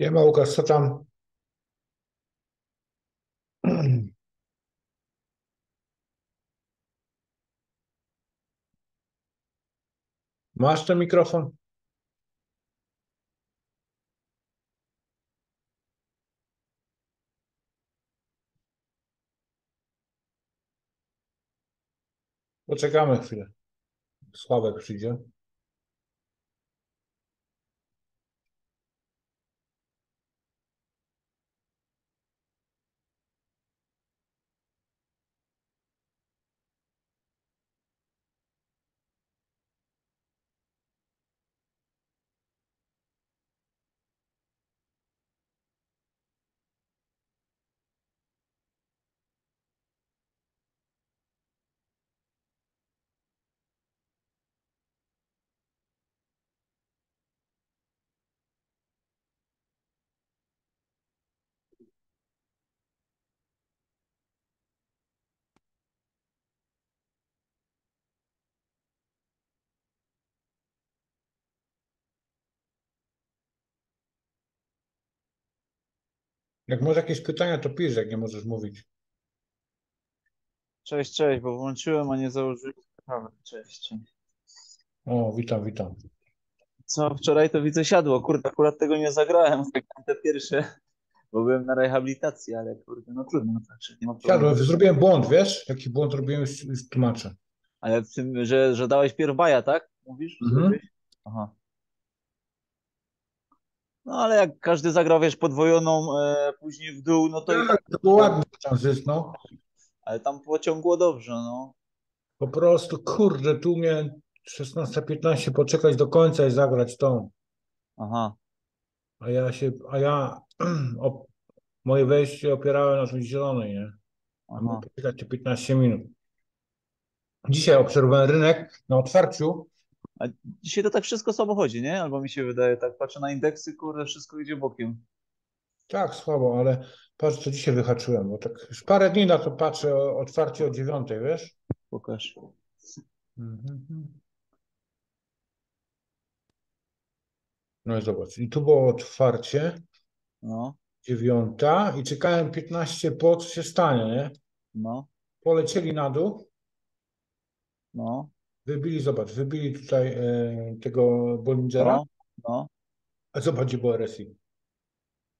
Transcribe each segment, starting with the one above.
Nie ma Łukasz, co tam? Masz ten mikrofon? Poczekamy chwilę. Sławek przyjdzie. Jak masz jakieś pytania, to pisz, jak nie możesz mówić. Cześć, cześć, bo włączyłem, a nie założyłem. Cześć. O, witam, witam. Co, wczoraj to widzę siadło, kurde, akurat tego nie zagrałem, zagrałem te pierwsze, bo byłem na rehabilitacji, ale kurde, no trudno, no tak, nie ma. Siadłem, zrobiłem błąd, wiesz? Jaki błąd robiłem, już, już tłumaczę. Ale w tym, że, że dałeś pierw baja, tak? Mówisz? Mhm. Aha. No ale jak każdy zagrał, wiesz, podwojoną e, później w dół, no to i tak, to było ładny tranzyt, no. ale tam pociągło dobrze, no. Po prostu, kurde, tu miałem 16.15 poczekać do końca i zagrać tą. Aha, A ja się, a ja moje wejście opierałem na tej zielonej, nie? A poczekać te 15 minut. Dzisiaj obserwowałem rynek na otwarciu. A dzisiaj to tak wszystko samo chodzi, nie? Albo mi się wydaje, tak patrzę na indeksy, kurde, wszystko idzie bokiem. Tak, słabo, ale patrz, co dzisiaj wyhaczyłem, bo tak już parę dni na to patrzę, o, otwarcie o dziewiątej, wiesz? Pokaż. Mhm. No i zobacz, i tu było otwarcie, No, dziewiąta i czekałem 15 po, co się stanie, nie? no, Polecieli na dół, no, wybili, zobacz, wybili tutaj e, tego Bollingera, no, no, a zobacz, gdzie było RSI.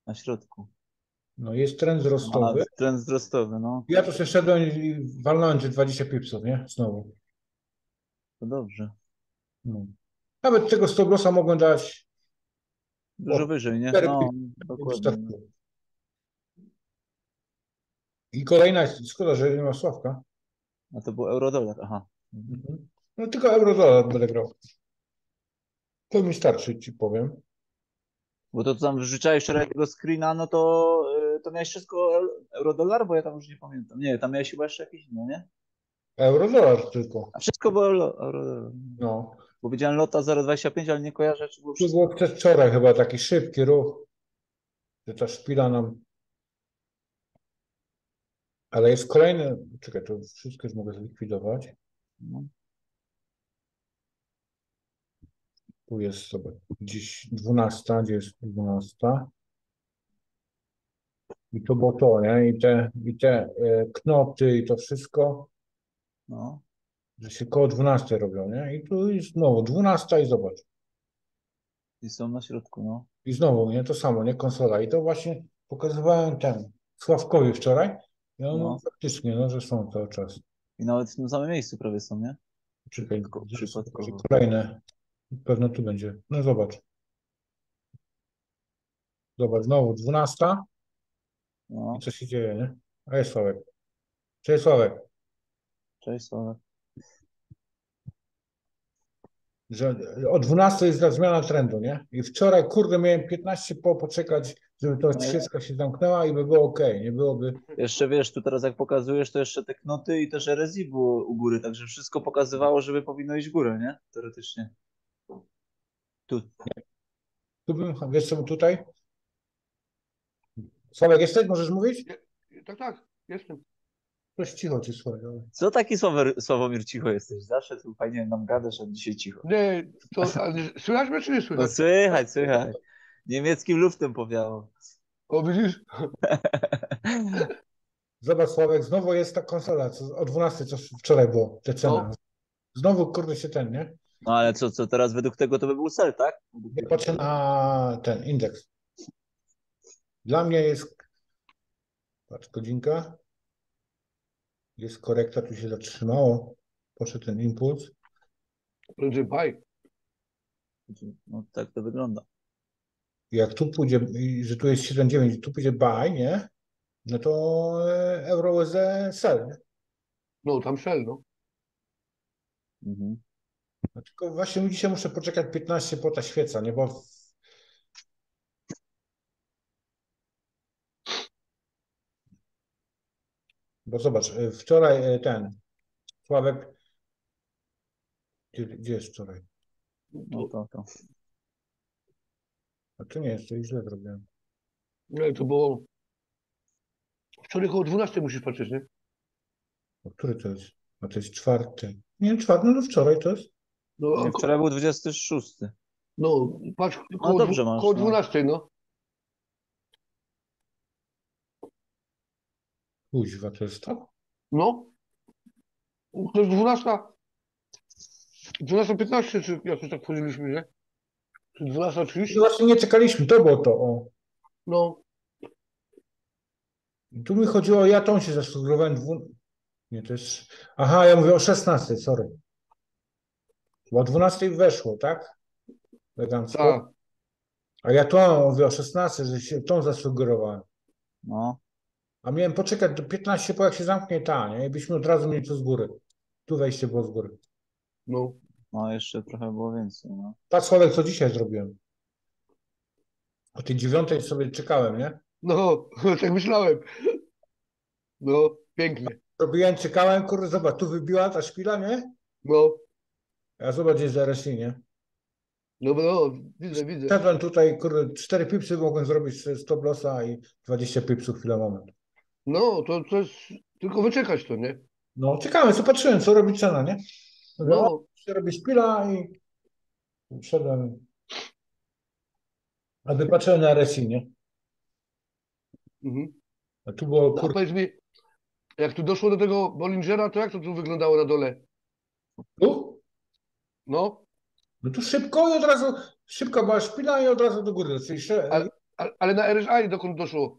na środku. No jest trend A, wzrostowy. trend wzrostowy, no, Ja tu sobie szedłem i walnąłem te 20 pipsów, nie? Znowu. to dobrze. No. Nawet tego stoplossa mogłem dać Dużo O, wyżej, nie? No, dokładnie. I kolejna jest, szkoda, że nie ma Sławka. A to był euro-dolar, aha. Mhm. No tylko euro-dolar będę grał. To mi starczy, ci powiem. Bo to co tam wrzucałeś wczoraj tego screena, no to, y, to miałeś wszystko euro-dolar, bo ja tam już nie pamiętam. Nie, tam miałeś chyba jeszcze jakieś inne, nie? Euro-dolar tylko. A wszystko było euro- euro-dolar. No. Bo widziałem lota 0,25, ale nie kojarzę, czy było To wszystko. było też wczoraj chyba taki szybki ruch, że ta szpila nam... Ale jest kolejny... Czekaj, to wszystko już mogę zlikwidować. No. Tu jest sobie gdzieś 12, gdzie jest 12. I to było to, nie? I te, i te e, knoty i to wszystko, No. że się koło 12 robią, nie? I tu jest znowu 12 i zobacz. I są na środku, no. I znowu, nie? To samo, nie? Konsola. I to właśnie pokazywałem ten Sławkowi wczoraj. I on No. faktycznie, no, że są cały czas. I nawet w tym samym miejscu prawie są, nie? Czekaj, Tylko zobaczę kolejne. Pewno tu będzie. No zobacz. Zobacz, znowu 12. No. I co się dzieje, nie? A jest Sławek. Cześć Sławek. Cześć, Sławek. Że o 12 jest ta zmiana trendu, nie? I wczoraj, kurde, miałem 15 po poczekać, żeby ta No ścieżka się zamknęła i by było ok. Nie byłoby. Jeszcze wiesz, tu teraz jak pokazujesz, to jeszcze te knoty i też RSI było u góry, także wszystko pokazywało, żeby powinno iść w górę, nie? Teoretycznie. Tu. Tu bym, wiesz co tutaj? Sławek, jesteś? Możesz mówić? Tak, tak, jestem. Coś cicho ci Sławek. ale- Co taki Sławomir, Sławomir cicho jesteś? Zawsze tu fajnie nam gadasz, a dzisiaj cicho. Nie, to, ale słychać mnie czy nie No słychać? słychać, słychać. Niemieckim luftem powiało. O, widzisz? Zobacz Sławek, znowu jest ta konsola, co o 12, co wczoraj było, te ceny. No. Znowu, kurde, się ten, nie? No ale co, co teraz według tego to by był sel, tak? Ja patrzę na ten indeks. Dla mnie jest, patrz, godzinka. Jest korekta, tu się zatrzymało. Poszedł ten impuls. Prędzej baj. No tak to wygląda. Jak tu pójdzie, że tu jest 7,9, tu pójdzie buy, nie? No to e, euro USD sell, nie? No, tam szel, no. Mhm. No tylko właśnie dzisiaj muszę poczekać 15 po ta świeca, nie? Bo Bo zobacz, e, wczoraj e, ten Sławek, gdzie, gdzie jest wczoraj? No to, to. A to nie jest, to źle zrobiłem. Nie, to było... Wczoraj koło 12 musisz patrzeć, nie? O który to jest? A to jest czwarty. Nie, czwarty, no to wczoraj to jest. No, wczoraj był 26. no patrz, koło, dobrze dwu- masz, koło no. 12, no. Kuźwa, to jest to? No. To jest 12. 12.15, czy jakoś tak wchodziliśmy, nie? Czy 12.30? No właśnie nie czekaliśmy, to było to. O. No. Tu mi chodziło, ja tą się zasugerowałem. Dwu... Nie, to jest. Aha, ja mówię o 16, sorry. Bo o 12 weszło, tak? Elegancko. Tak. A ja tą mówię o 16, że się tą zasugerowałem. No. A miałem poczekać do 15 po jak się zamknie ta, nie? I byśmy od razu mieli to z góry. Tu wejście było z góry. No. No jeszcze trochę było więcej, no. Patrz Sławek, co dzisiaj zrobiłem. O tej dziewiątej sobie czekałem, nie? No, tak myślałem. No, pięknie. Robiłem, czekałem, kurde, zobacz, tu wybiła ta szpila, nie? No, A zobacz, jest RSI, nie? no, no, widzę, widzę. Szedłem tutaj, kurde, 4 pipsy mogłem zrobić z stop lossa i 20 pipsów chwilę moment. No, to, to jest tylko wyczekać to, nie? No, czekałem, co patrzyłem, co robi cena, nie? Mówię, o, No, się robi szpila i wszedłem. A wypatrzyłem na RSI, nie? mhm. A tu było, No, a kurde, powiedz mi, jak tu doszło do tego Bollingera, to jak to tu wyglądało na dole? tu? No, No tu szybko i od razu, szybko była szpila i od razu do góry. Czyli sze- Ale- ale na RSI dokąd doszło?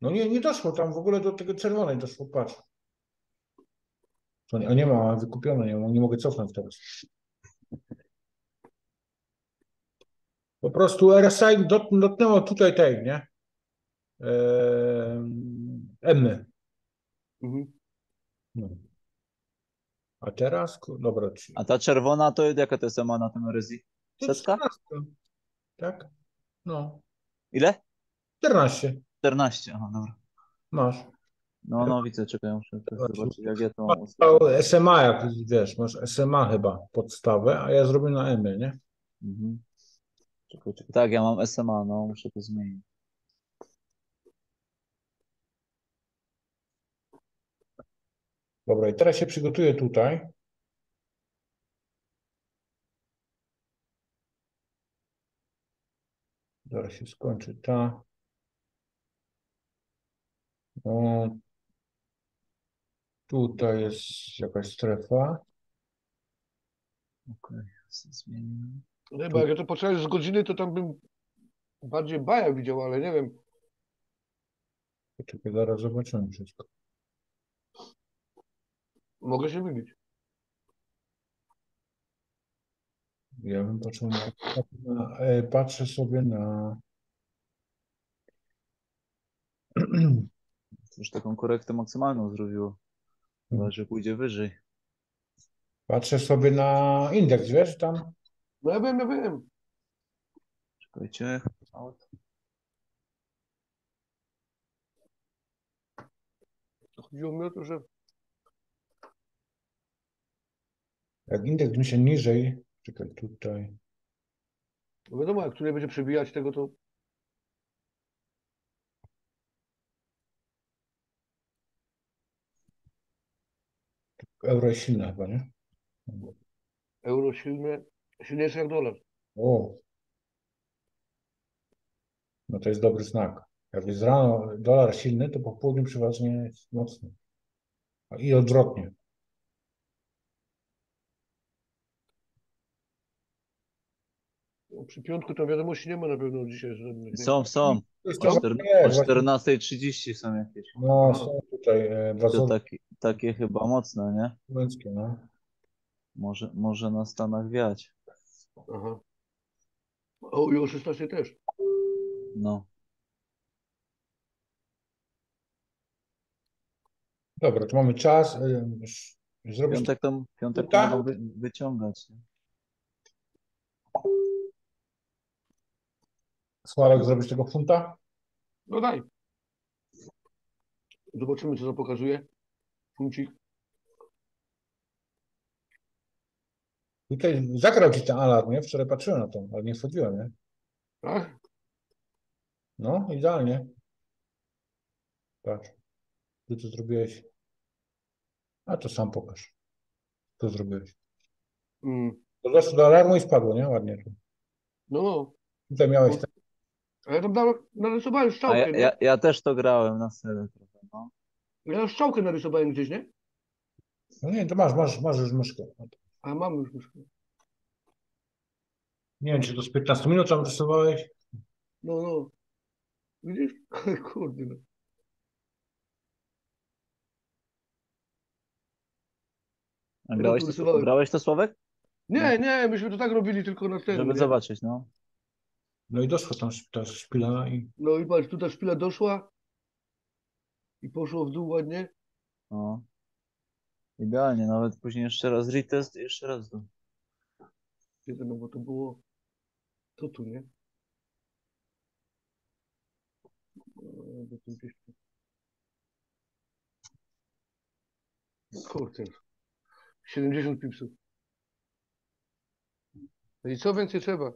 No nie, nie doszło tam w ogóle do tego czerwonej doszło, patrz. To, a nie ma, wykupione, nie, nie mogę cofnąć teraz. Po prostu RSI dot, dotknęło tutaj tej, nie? Emmy. Mhm. No. A teraz, dobra, czy- A ta czerwona to jaka to jest EMA na tym to Setka? 14, Tak? No. Ile? 14 14, aha, dobra. masz. No, no widzę, czekaj, muszę zobaczyć jak ja to mam SMA, jak wiesz, masz SMA chyba podstawę, a ja zrobię na EMY, nie? Mhm. Czekaj, czekaj. Tak, ja mam SMA, no muszę to zmienić. Dobra, i teraz się przygotuję tutaj. Zaraz się skończy ta. O, tutaj jest jakaś strefa. Okej, sobie zmienimy. Nie, bo jak ja to poczekać z godziny, to tam bym bardziej baja widział, ale nie wiem. Poczekaj, zaraz zobaczymy wszystko. Mogę się mylić. Ja bym patrzył na, na e, patrzę sobie na Już taką korektę maksymalną zrobiło. Chyba, że pójdzie wyżej. patrzę sobie na indeks, wiesz, tam No ja wiem, ja wiem. Czekajcie. Out. Chodziło mi o to, że jak indeks mi się niżej, czekaj tutaj, no wiadomo, jak tu nie będzie przebijać tego, to euro jest silne chyba, nie? euro silne, silniejsze jak dolar. O. No to jest dobry znak. Jak jest rano dolar silny, to po południu przeważnie jest mocny. A I odwrotnie. Przy piątku to wiadomości nie ma na pewno dzisiaj żadnych. nie? Są, są. O, czter... o właśnie- 14.30 są jakieś. No, są tutaj e, To bazowe takie, takie chyba mocne, nie? męskie, no. Może, może na Stanach wiać. Aha. O, i o 16 też. No. Dobra, to mamy czas. e, już- Zrobisz Piątek to, piątek to mogą wy, wyciągać. Nie? Sławek, zrobisz tego funta? No daj. Zobaczymy, co to pokazuje. Funcik. Tutaj zagrał ci ten alarm, nie? Wczoraj patrzyłem na to, ale nie wchodziłem, nie? Tak? No, idealnie. Patrz. Ty to zrobiłeś. A to sam pokaż. Co zrobiłeś. Mm. To doszło do alarmu i spadło, nie? Ładnie. No, no. Tutaj miałeś ten. A ja tam narysowałem A strzałkę, ja, nie? ja, ja też to grałem na serę trochę, no. Ja strzałkę narysowałem gdzieś, nie? No nie, to masz, masz, masz już myszkę. A mam już myszkę. Nie wiem, czy to z 15 minut tam rysowałeś. No, no. Widzisz? Kurde, no. A grałeś to, grałeś to Sławek? Nie, nie, myśmy to tak robili tylko na ten. Żeby nie? zobaczyć, no. No i doszła tam ta szpila i No i patrz, tu ta szpila doszła i poszło w dół ładnie. no. Idealnie, nawet później jeszcze raz retest i jeszcze raz do. Kiedy, no bo to było to tu, nie? Kurczę. 70 pipsów. No i co więcej trzeba?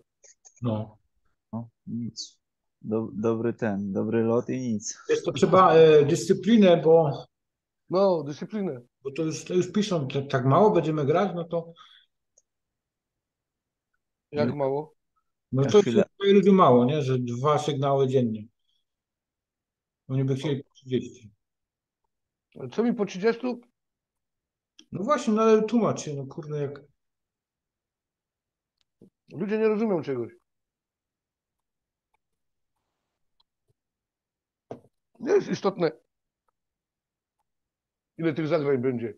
no. No, nic. Do, dobry ten, dobry lot i nic. Jest to trzeba e, dyscyplinę, bo, No, dyscyplinę. bo to już, to już piszą, że tak mało będziemy grać, no to Jak Mm. mało? no Ja to chwilę. jest ludzi mało, nie? Że dwa sygnały dziennie. Oni by chcieli 30. Ale Co mi po 30? No właśnie, no ale tłumacz się, no kurde, jak Ludzie nie rozumią czegoś. Nie jest istotne, ile tych zagrań będzie.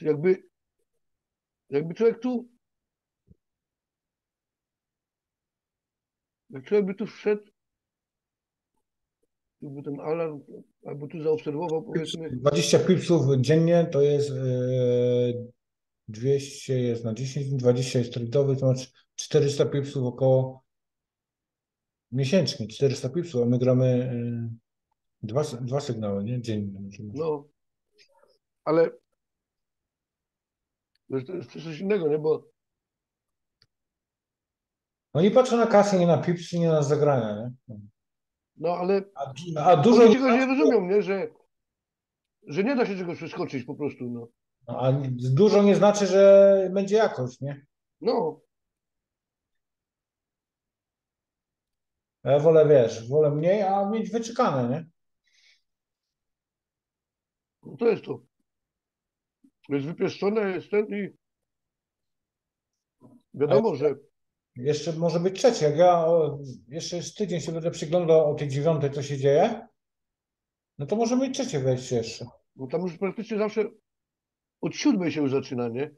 Jakby, jakby człowiek tu, jak człowiek by tu wszedł tu by ten alarm, albo tu zaobserwował, powiedzmy, 20 pipsów dziennie to jest e, 200 jest na 10 dni, 20 jest tradowy, to masz 400 pipsów około miesięcznie, 400 pipsów, a my gramy e, dwa, dwa sygnały, nie? Dziennie. no, ale to jest, coś innego, nie, bo Oni patrzą na kasę, nie na pipsy, nie na zagrania, nie? no, ale A, a dużo... Czegoś nie rozumią, nie? Że, że nie da się czegoś przeskoczyć po prostu, no. A dużo nie znaczy, że będzie jakość, nie? No, Ja wolę, wiesz, wolę mniej, a mieć wyczekane, nie? no to jest to. Jest wypieszczone, jest ten i wiadomo, że Jeszcze może być trzecie. Jak ja jeszcze jest tydzień się będę przyglądał o tej dziewiątej, co się dzieje, no to może być trzecie wejście jeszcze. no tam już praktycznie zawsze od siódmej się już zaczyna, nie?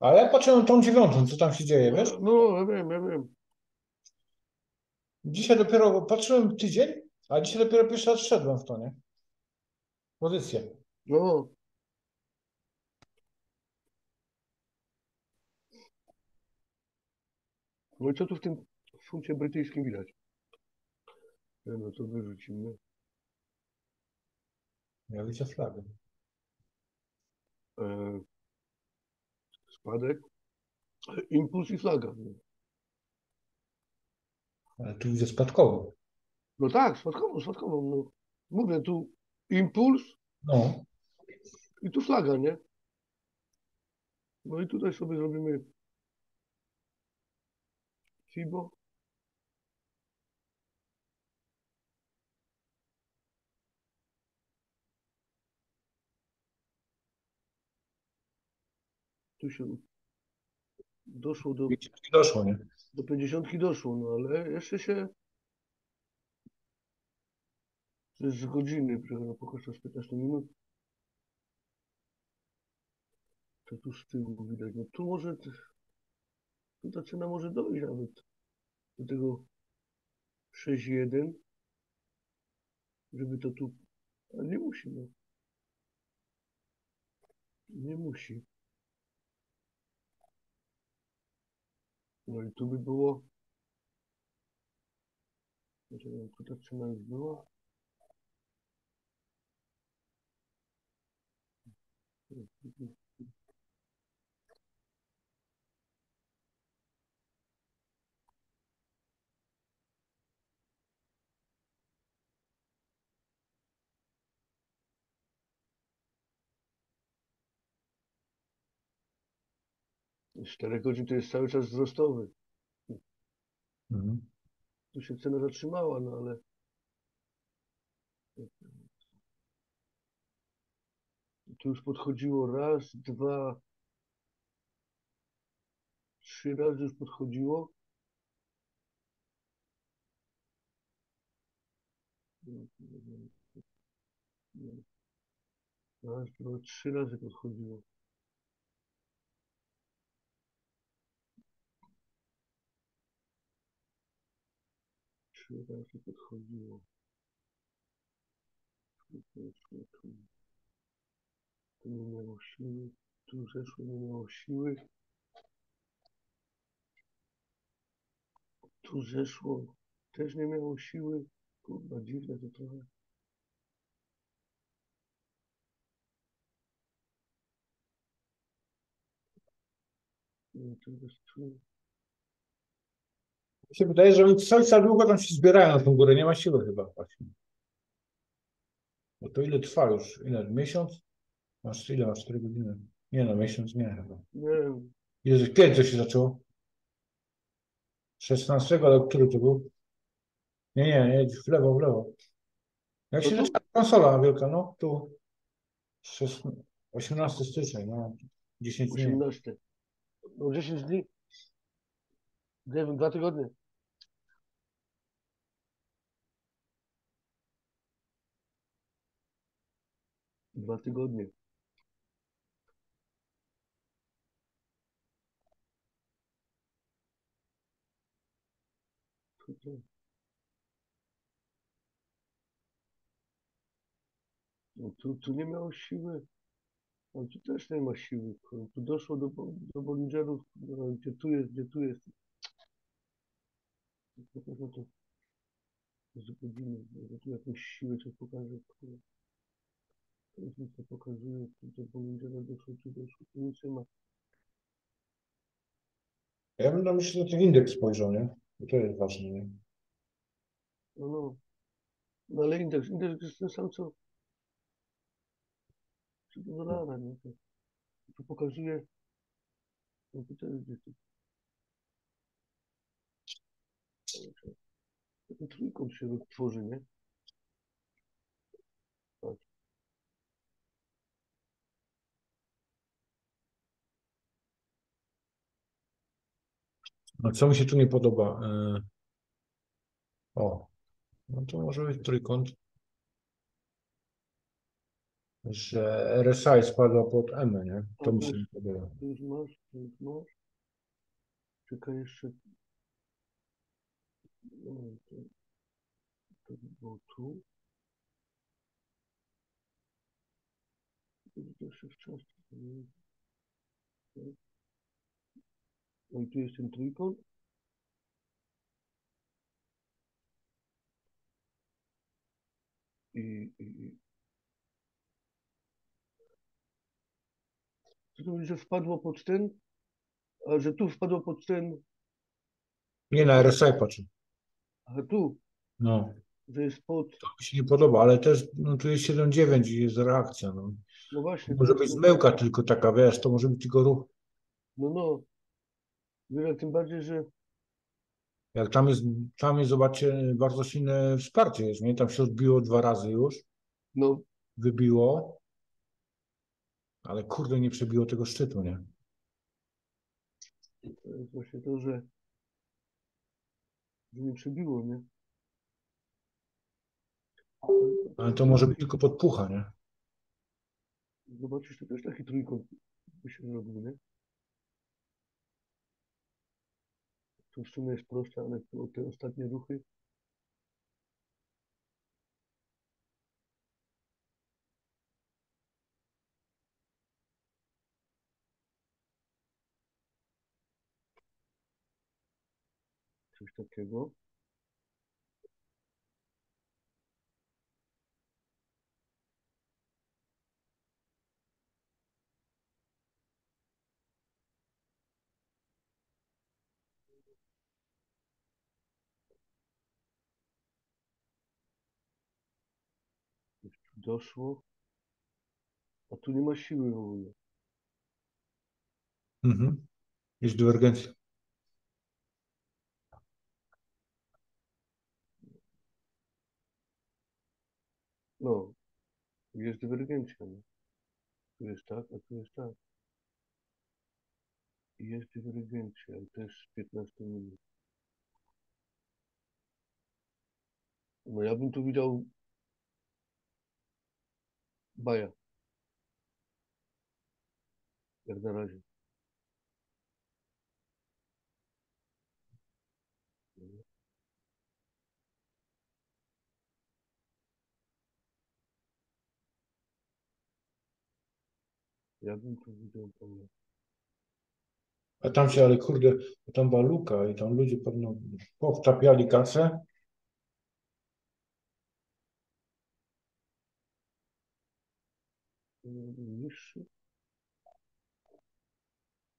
Ale ja patrzę na tą dziewiątą, co tam się dzieje, wiesz? No, ja wiem, ja wiem. Dzisiaj dopiero patrzyłem tydzień, a dzisiaj dopiero pierwszy raz szedłem w to, nie? Pozycję. No, no i co tu w tym funcie brytyjskim widać? No to wyrzucimy. Ja widzę flagę. E, spadek, impuls i flaga. nie? Ale tu widzę spadkową. No tak, spadkową, spadkową. No. Mówię tu impuls No. i tu flaga, nie? No i tutaj sobie zrobimy Fibo. Tu się doszło do, I doszło, nie? do 50 doszło, no ale jeszcze się to jest z godziny, prawda, pokaż to z 15 minut. To tu z tyłu widać. No tu może, tu ta cena może dojść nawet do tego 6,1, żeby to tu, ale nie musi, no. Nie musi. No i tu by było, znaczy, no, tu ta cena już była. Z 4 godzin to jest cały czas wzrostowy. Mhm. Tu się cena zatrzymała, no ale tu już podchodziło raz, dwa, trzy razy już podchodziło. Raz, dwa, trzy razy podchodziło. Trzy razy podchodziło. Tu nie miało siły. Tu zeszło, nie miało siły. Tu zeszło, też nie miało siły. Kurwa, dziwne to trochę. Nie, to jest tu. Mi się wydaje, że oni coś za długo tam się zbierają na tą górę. Nie ma siły chyba właśnie. Bo to ile trwa już? Ile? Miesiąc? Masz ile? Masz 4 godziny? Nie no, miesiąc nie chyba. Nie wiem, Jezu, kiedy to się zaczęło? 16, ale który to był? Nie, nie, nie, w lewo, w lewo. Jak To się zaczęła konsola wielka, no tu 16, 18 stycznia, no 10 dni. 18. No 10 dni. Nie wiem, dwa tygodnie. Dwa tygodnie. No tu, tu nie miało siły. No tu też nie ma siły. Tu doszło do, do Bollingerów, gdzie tu jest, gdzie tu jest. No to, to, to z godziny, no tu jakąś siłę coś pokaże. To już nic nie pokazuje, do Bollingera doszło, tu doszło, tu nic nie ma. Ja bym na myślę na ten indeks spojrzał, nie? Bo to jest ważne, nie? No, no. No ale indeks, indeks jest ten sam co co do dolara, nie? To, to pokazuje, no to też tu. Ten trójkąt się tworzy, nie? No co mi się tu nie podoba? E, O, no to może być trójkąt. Że RSI spadła pod M, nie? To mi się nie podoba. To już masz, już masz. Czekaj jeszcze. To, to by było tu. Jeszcze wcześniej. nie? No i tu jest ten trójkąt. I, i, i. To że wpadło pod ten? A że tu wpadło pod ten. Nie, na RSI patrzę. A tu, No, że jest pod. to mi się nie podoba, ale też no, tu jest 7,9 i jest reakcja. No. No właśnie. Może to- być to- zmyłka tylko taka, wiesz, to może być tylko ruch. No, no. Wiele tym bardziej, że Jak tam jest, tam jest, zobaczcie, bardzo silne wsparcie jest, nie? Tam się odbiło dwa razy już, no, wybiło, ale kurde, nie przebiło tego szczytu, nie? to jest właśnie to, że nie przebiło, nie? Ale to może być tylko podpucha, nie? Zobaczysz, to też taki trójkąt by się zrobił, nie? To w sumie jest proste, ale te ostatnie ruchy coś takiego. Tu doszło. A tu nie ma siły w ogóle. Mhm. Jest dywergencja. No, jest dywergencja? Tu jest tak, a tu jest tak. I jest dywergencja, też 15 minut. No ja bym tu widział Baja. Jak na razie. Ja bym tu widział Baja. A tam się, ale kurde, tam była luka i tam ludzie pewno powtapiali kasę. To niższy.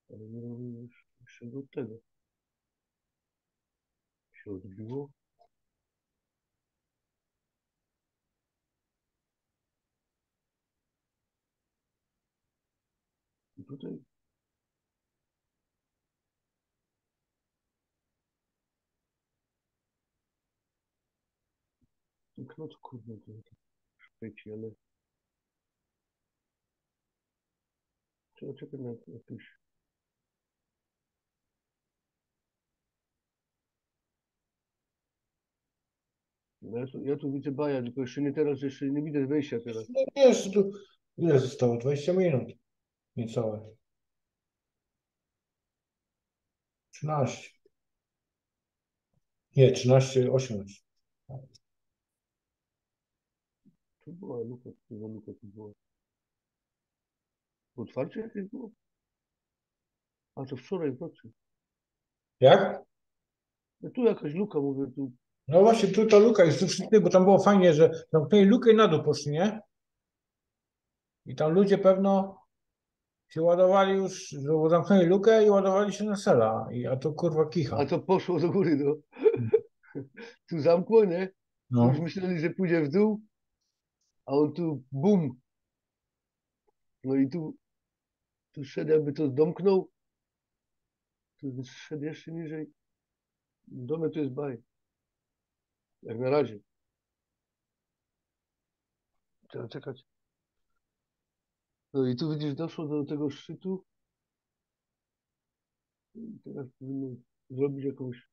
Ale nie już niższego od tego. Się odbiło. Tutaj knot kurde to tak szpeci, ale trzeba czekać na jakieś No ja, tu, ja tu widzę baja, tylko jeszcze nie teraz, jeszcze nie widać wejścia teraz. No wiesz, tu ile zostało? 20 minut. Niecałe. 13. Nie, 13, 18. Tu była luka, tu za luka tu była. Otwarcie jakieś było? A to wczoraj w nocy. Jak? No tu jakaś luka, mówię, tu. No właśnie, tu ta luka jest tu wszystkie, bo tam było fajnie, że zamknęli lukę i na dół poszli, nie? I tam ludzie pewno się ładowali już, że zamknęli lukę i ładowali się na sela. I, a to kurwa kicha. A to poszło do góry, no. Tu zamkło, nie? No. Już myśleli, że pójdzie w dół, a on tu bum. No i tu, tu szedł, jakby to domknął. Tu szedł jeszcze niżej. W domie to jest baj. Jak na razie. Trzeba czekać. No i tu widzisz, doszło do tego szczytu. I teraz powinno zrobić jakąś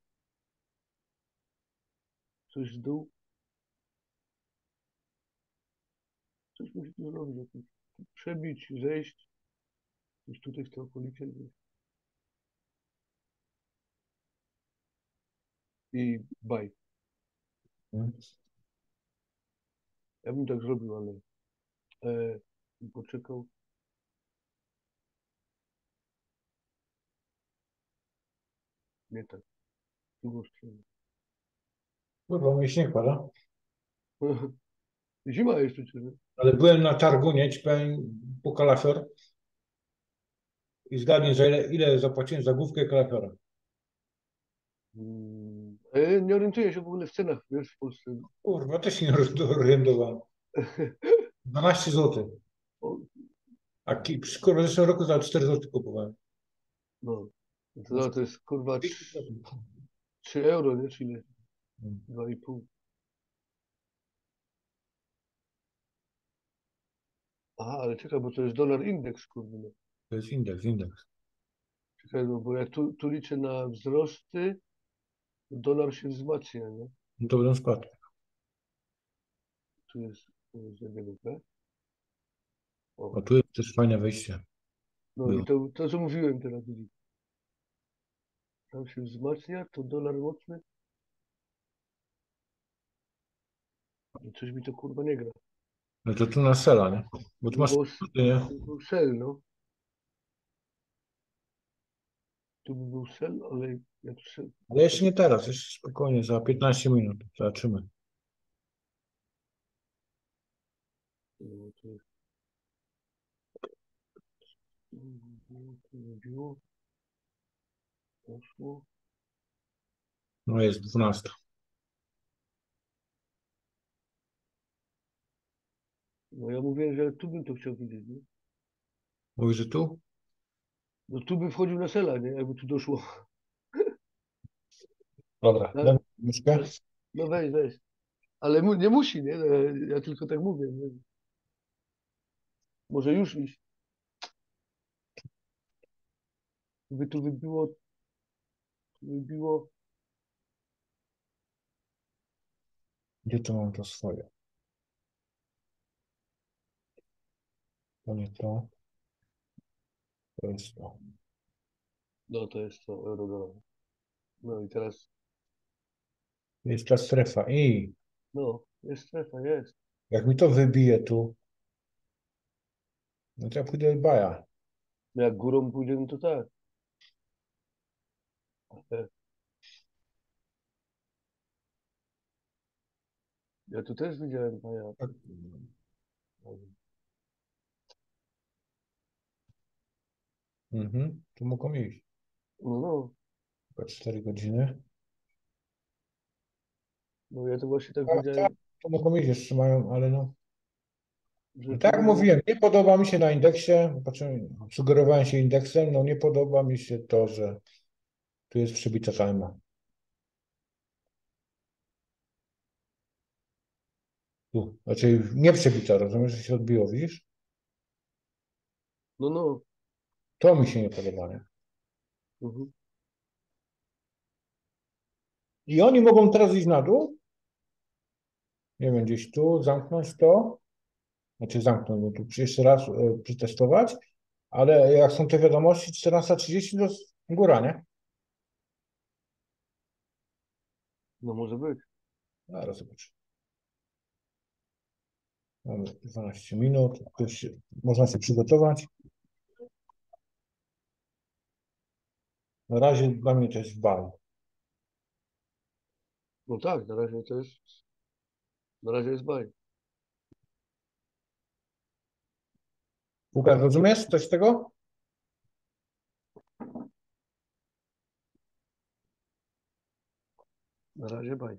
coś w dół. Coś musi tu zrobić, jakoś przebić, zejść. Gdzieś tutaj w tej okolicy. gdzieś. I baj. Ja bym tak zrobił, ale e, poczekał. Nie tak. W drugą stronę. Kurwa, mi śnieg pada. Zima jeszcze, czy nie? Ale byłem na targu, nie, ci powiem, po kalafior. I zgadnij, za ile, ile zapłaciłem za główkę kalafiora. Mm, ja nie orientuję się w ogóle w cenach, wiesz, w Polsce. Kurwa, też nie orientowałem. 12 zł. A kurwa, w zeszłym roku za 4 zł kupowałem. No, to, to jest kurwa 3 euro, nie? Czyli Mm. 2,5. Aha, ale czekaj, bo to jest dolar indeks, kurde. no. To jest indeks, indeks. Czekaj, no, bo ja tu, tu liczę na wzrosty, dolar się wzmacnia, nie? No to będą spadki. Tu jest, tu jest GDP. O, tu jest też fajne wejście. No Było. i to, to, co mówiłem teraz. Tam się wzmacnia, to dolar mocny. I Coś mi to kurwa nie gra. No to tu na sela, nie? Bo tu masz bo nie? był sel, no. Tu by był sel, ale jak sel. Ale jeszcze nie teraz, jeszcze spokojnie, za 15 minut zobaczymy. No, to jest... Robiło. Poszło. No jest 12. No ja mówię, że tu bym to chciał widzieć, nie? Mówisz, że tu? No tu bym wchodził na sela, nie? Jakby tu doszło. Dobra, Tak. dam myszkę. No weź, weź. Ale mu, nie musi, nie? No, ja- ja tylko tak mówię. Nie? Może już iść. By tu wybiło, tu wybiło, Gdzie tu mam to swoje? To nie to. To jest to. no to jest to euro dolar. No i teraz, Jest ta strefa. I no, jest strefa, jest. jak mi to wybije tu, no to ja pójdę do Baja. No jak górą pójdziemy, to tak. Ja tu też widziałem paja. Tak. Mhm, tu mogą iść. No, no, Chyba 4 godziny. no ja to właśnie tak Tak, widziałem, Tu mogą iść, jeszcze mają, ale no. że No tu tak jak było- mówiłem, nie podoba mi się na indeksie, znaczy sugerowałem się indeksem, no nie podoba mi się to, że tu jest przebita time. Tu, znaczy nie przebita, rozumiesz, że się odbiło, widzisz? No, no. To mi się nie podoba, nie? Mhm. I oni mogą teraz iść na dół, nie wiem, gdzieś tu, zamknąć to, znaczy zamknąć, bo tu jeszcze raz e, przetestować, ale jak są te wiadomości 14.30, to jest góra, nie? No może być. Zaraz zobaczę. Mamy 12 minut. Ktoś, można się przygotować. Na razie dla mnie to jest bal. No tak, na razie to jest. Na razie jest baj. Łukasz, rozumiesz coś z tego? Na razie baj.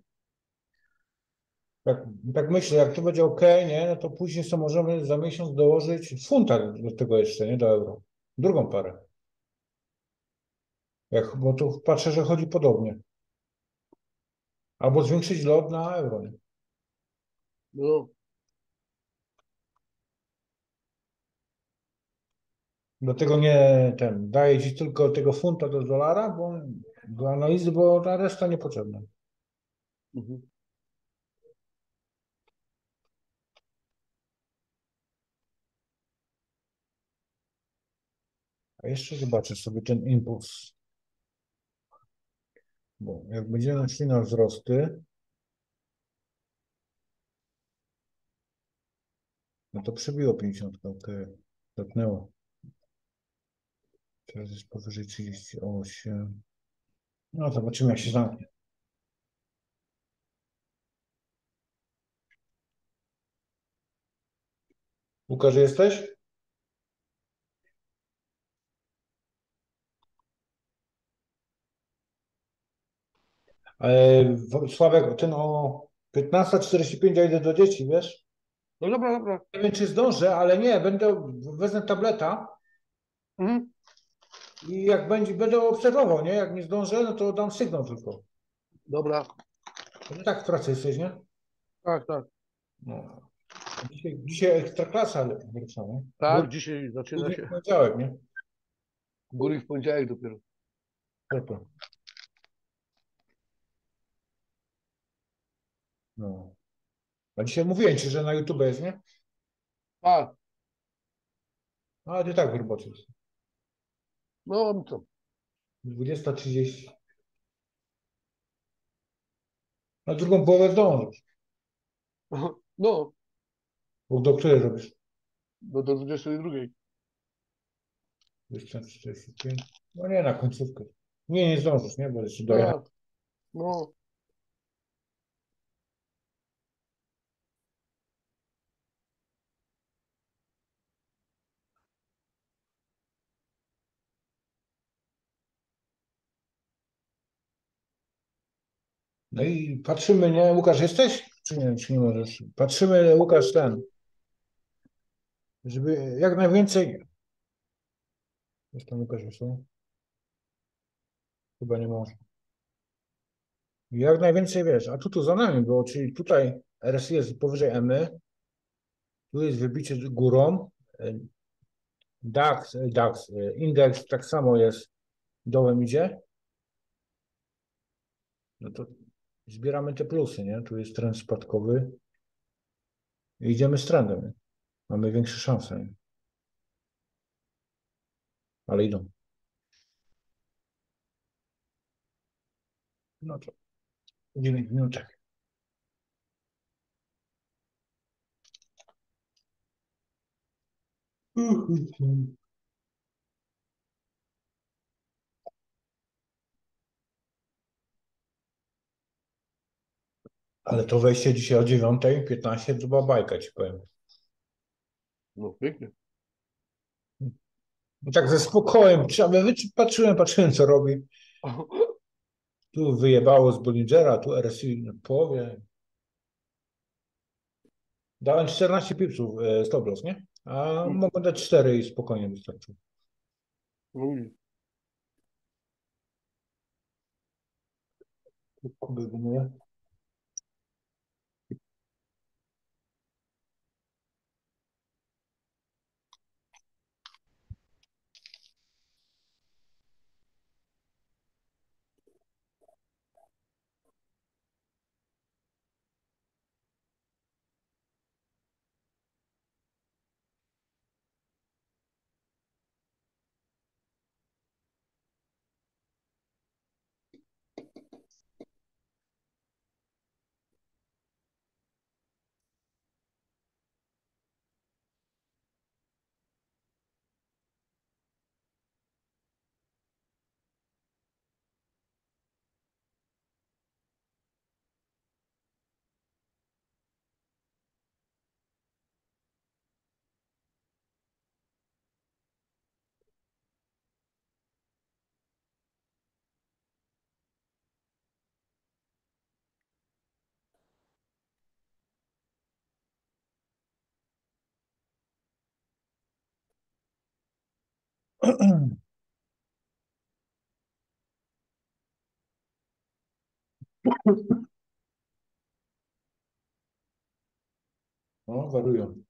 Tak, tak myślę, jak to będzie ok, nie, no to później sobie możemy za miesiąc dołożyć funta do tego jeszcze, nie, do euro. Drugą parę. Jak, bo tu patrzę, że chodzi podobnie. Albo zwiększyć lot na euro. Nie? No, Dlatego nie ten, daję ci tylko tego funta do dolara, bo do analizy, bo ta reszta niepotrzebna. Mhm. A jeszcze zobaczę sobie ten impuls. Bo jak będziemy szli na wzrosty, no to przebiło 50, ok, dotknęło. Teraz jest powyżej 38. No zobaczymy jak się zamknie. Łukasz, jesteś? W- Sławek, ten o 15.45 ja idę do dzieci, wiesz? No dobra, dobra. Nie wiem, czy zdążę, ale nie, będę, wezmę tableta Mhm. i jak będzie, będę obserwował, nie? Jak nie zdążę, no to dam sygnał tylko. Dobra. No tak w pracy jesteś, nie? Tak, tak. No. Dzisiaj, dzisiaj ekstraklasa ale wrócą, nie? Tak, dzisiaj zaczyna się. w poniedziałek, nie? Góry w poniedziałek dopiero. Super. No. A dzisiaj mówiłem ci, że na YouTube jest, nie? Tak, No, ale ty tak w robocie jest. no co? 20.30. Na drugą połowę zdążysz. No, Bo do której robisz? do, do 22. 245. No nie, na końcówkę. Nie, nie zdążysz, nie? Bo jeszcze dojechać. Tak. No, No i patrzymy, nie? Łukasz, jesteś? Czy nie, czy nie możesz? Patrzymy, Łukasz, ten. Żeby jak najwięcej. Jest tam Łukasz wysłał? Chyba nie może. Jak najwięcej wiesz, a tu tu za nami było, czyli tutaj RSI jest powyżej EMY, tu jest wybicie górą, DAX, e, DAX, e, indeks tak samo jest, dołem idzie, no to zbieramy te plusy, nie? Tu jest trend spadkowy i idziemy z trendem? Mamy większe szanse? Ale idą. No to 9 minutek. Ale to wejście dzisiaj o 9.15 to była bajka, ci powiem. No pięknie. Tak ze spokojem, patrzyłem, patrzyłem co robi. Tu wyjebało z Bollingera, tu RSI na połowie. Dałem 14 pipsów e, stop loss, nie? A mogę dać 4 i spokojnie wystarczy. No widzisz. Kubek gumuje. No, warują.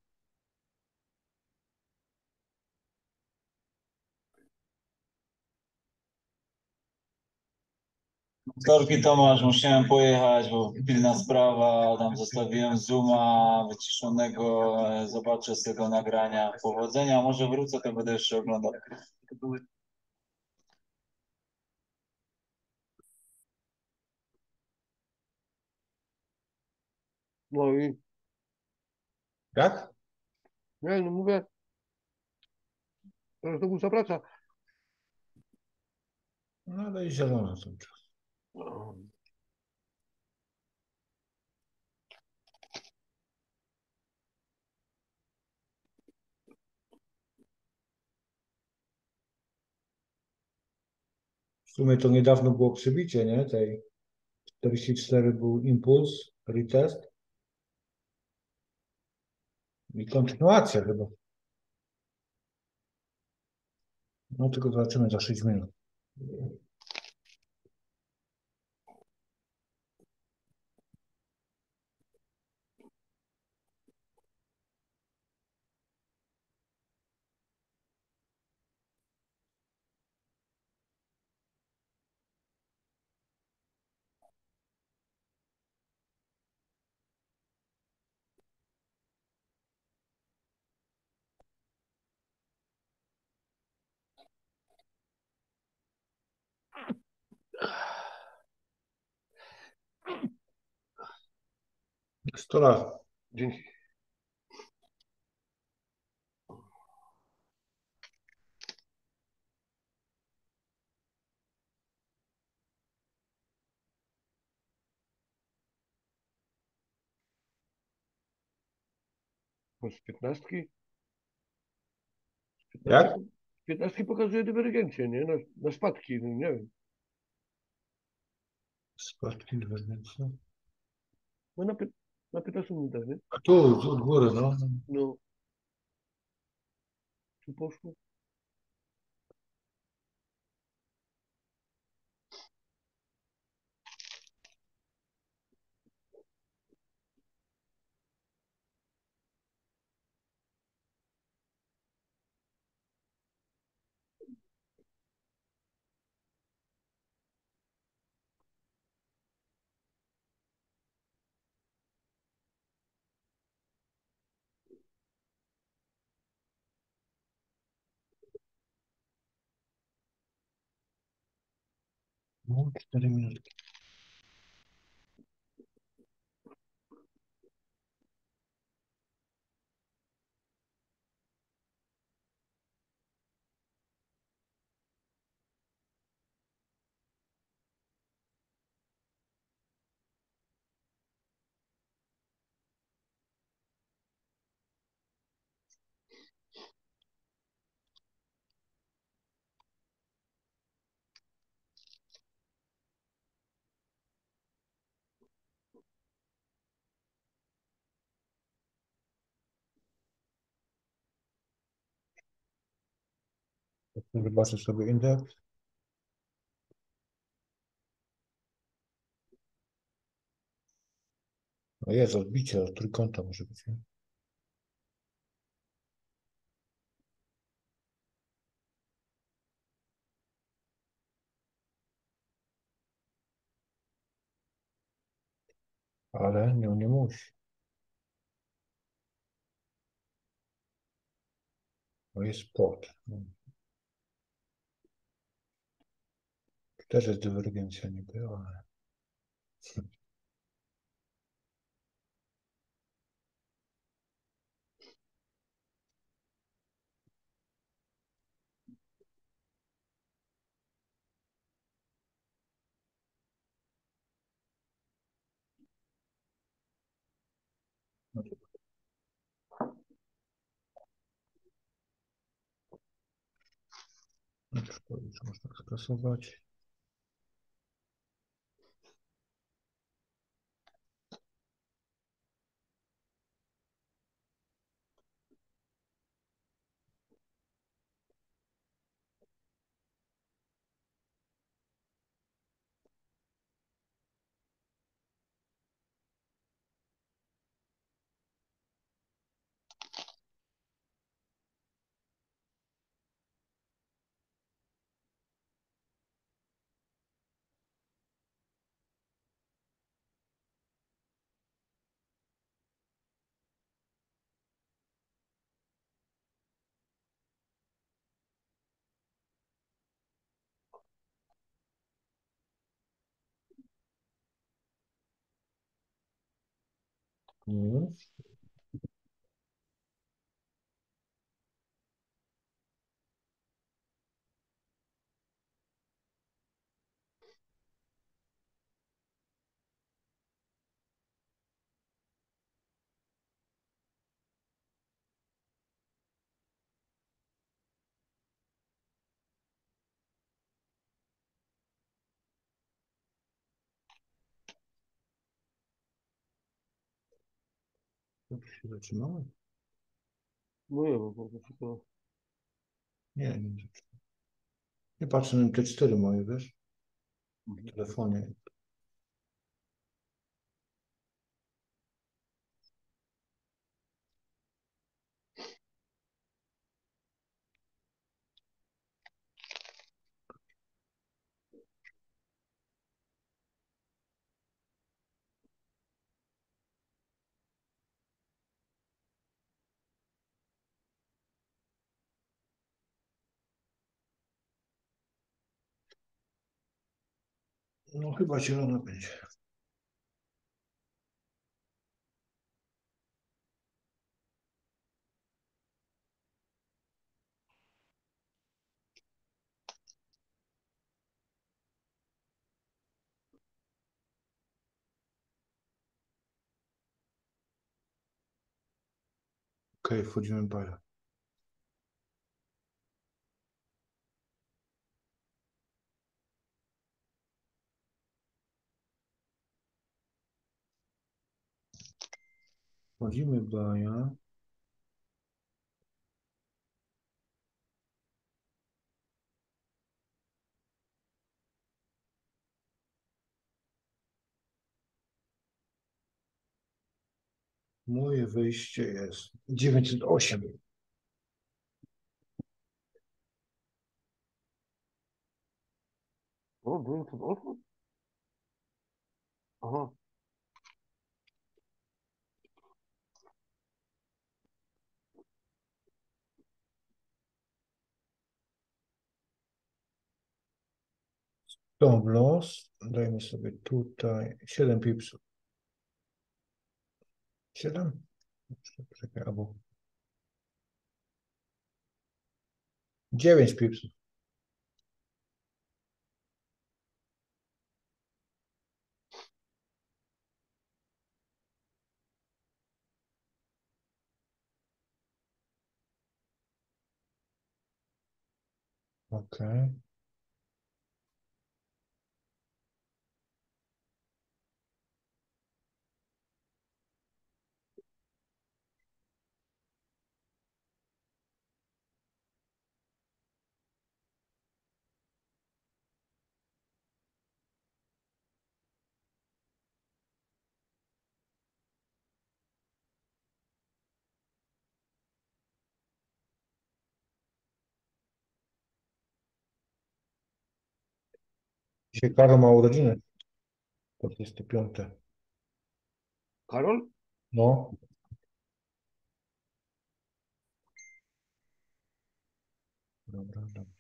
Sorki Tomasz, musiałem pojechać, bo pilna sprawa, tam zostawiłem Zooma wyciszonego, zobaczę z tego nagrania. Powodzenia, może wrócę, to będę jeszcze oglądał. No i Jak? nie, no mówię, teraz to musa praca. No ale i zielono czas. No. W sumie to niedawno było przybicie, nie? Tej 44 był impuls, retest. I kontynuacja chyba. No tylko zobaczymy za 6 minut. Sto lat. Dzięki. Z piętnastki? Jak? piętnastki- pokazuje dywergencję, nie? Na, na spadki, no nie wiem. Spadki dywerdensje. No na, pie- na 15 minutach, nie? A tu, tu od góry, no. No. Tu poszło. 4 minutki. Zobaczę sobie indeks. No jest odbicie od trójkąta może być. Nie? Ale nie, nie musi. No jest pod. No. Tu Też jest dywergencja niby, ale... No, już można skasować. Mhm. Dobrze się zatrzymałem? No po prostu to... Nie, nie. zatrzymałem. Nie patrzę na te cztery moje, wiesz? W Mhm. telefonie. No chyba zielona będzie. Okej, wchodzimy w barę. W baja. Moje wyjście jest 908. O, byłem przed osiem? Aha. To w los. Dajmy sobie tutaj 7 pipsów. 7? Czekaj, albo 9 pipsów. Okej. Dzisiaj Karol ma urodziny. 25. Karol? No. Dobra, dobra.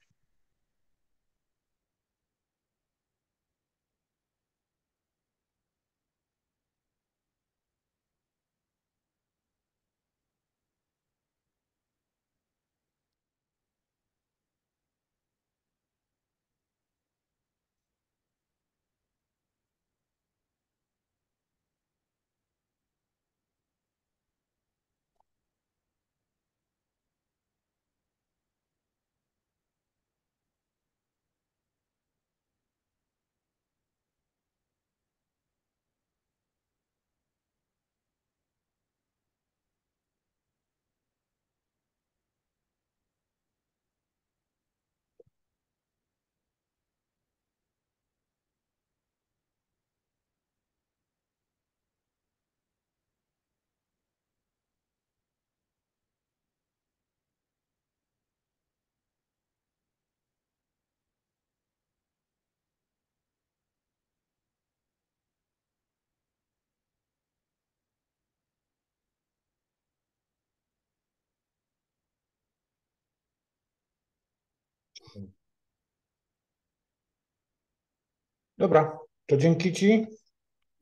Dobra, to dzięki Ci.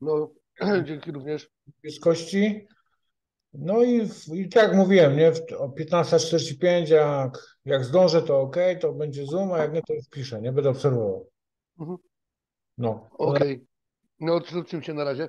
No, Dzięki również. bliskości. No i, i tak jak mówiłem, nie? O 15.45, jak, jak zdążę, to ok, to będzie Zoom, a jak nie, to wpiszę, nie będę obserwował. Mhm. No, Okej. No, odwróćmy się na razie.